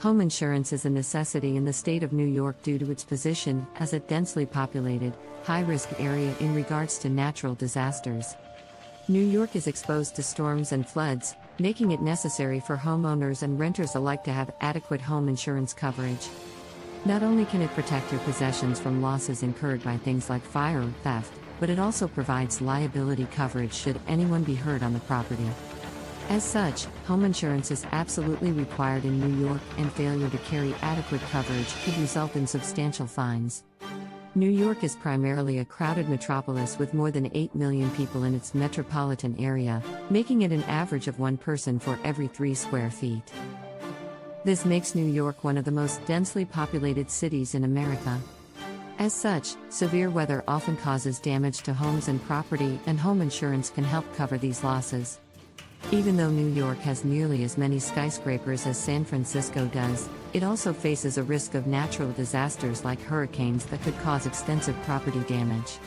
Home insurance is a necessity in the state of New York due to its position as a densely populated, high risk area in regards to natural disasters. New York is exposed to storms and floods, making it necessary for homeowners and renters alike to have adequate home insurance coverage. Not only can it protect your possessions from losses incurred by things like fire or theft, but it also provides liability coverage should anyone be hurt on the property. As such, home insurance is absolutely required in New York, and failure to carry adequate coverage could result in substantial fines. New York is primarily a crowded metropolis with more than 8 million people in its metropolitan area, making it an average of one person for every three square feet. This makes New York one of the most densely populated cities in America. As such, severe weather often causes damage to homes and property, and home insurance can help cover these losses. Even though New York has nearly as many skyscrapers as San Francisco does, it also faces a risk of natural disasters like hurricanes that could cause extensive property damage.